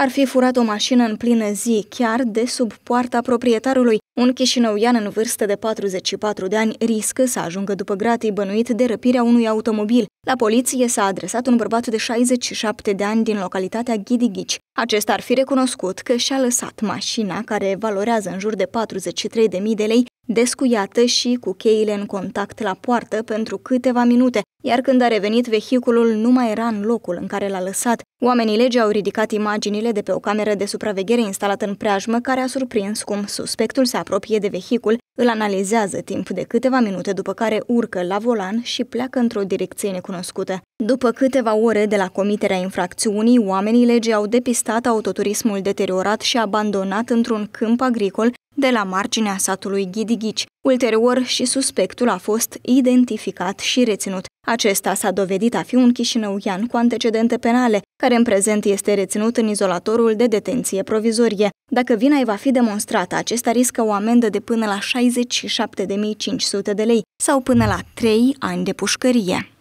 ar fi furat o mașină în plină zi, chiar de sub poarta proprietarului. Un chișinăuian în vârstă de 44 de ani riscă să ajungă după gratii bănuit de răpirea unui automobil. La poliție s-a adresat un bărbat de 67 de ani din localitatea Ghidighici. Acesta ar fi recunoscut că și-a lăsat mașina, care valorează în jur de 43.000 de lei, descuiată și cu cheile în contact la poartă pentru câteva minute, iar când a revenit, vehiculul nu mai era în locul în care l-a lăsat. Oamenii legii au ridicat imaginile de pe o cameră de supraveghere instalată în preajmă, care a surprins cum suspectul se apropie de vehicul, îl analizează timp de câteva minute, după care urcă la volan și pleacă într-o direcție necunoscută. După câteva ore de la comiterea infracțiunii, oamenii legii au depistat autoturismul deteriorat și abandonat într-un câmp agricol de la marginea satului Ghidighici. Ulterior și suspectul a fost identificat și reținut. Acesta s-a dovedit a fi un chișinăuian cu antecedente penale, care în prezent este reținut în izolatorul de detenție provizorie. Dacă vina îi va fi demonstrată, acesta riscă o amendă de până la 67.500 de lei sau până la 3 ani de pușcărie.